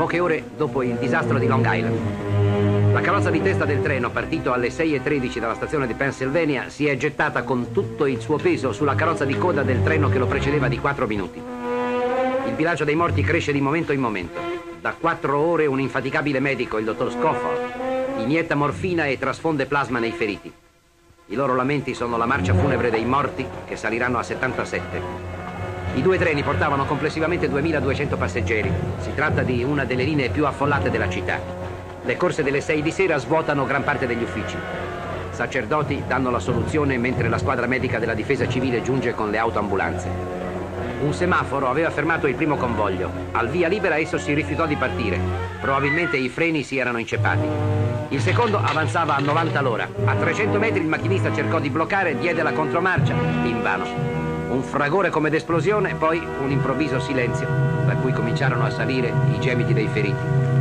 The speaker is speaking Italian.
poche ore dopo il disastro di Long Island. La carrozza di testa del treno, partito alle 6.13 dalla stazione di Pennsylvania, si è gettata con tutto il suo peso sulla carrozza di coda del treno che lo precedeva di 4 minuti. Il bilancio dei morti cresce di momento in momento. Da 4 ore un infaticabile medico, il dottor Scofford, inietta morfina e trasfonde plasma nei feriti. I loro lamenti sono la marcia funebre dei morti, che saliranno a 77. I due treni portavano complessivamente 2200 passeggeri. Si tratta di una delle linee più affollate della città. Le corse delle 6 di sera svuotano gran parte degli uffici. Sacerdoti danno la soluzione mentre la squadra medica della difesa civile giunge con le autoambulanze. Un semaforo aveva fermato il primo convoglio. Al via libera esso si rifiutò di partire. Probabilmente i freni si erano inceppati. Il secondo avanzava a 90 l'ora. A 300 metri il macchinista cercò di bloccare, diede la contromarcia, invano. Un fragore come d'esplosione, poi un improvviso silenzio, da cui cominciarono a salire i gemiti dei feriti.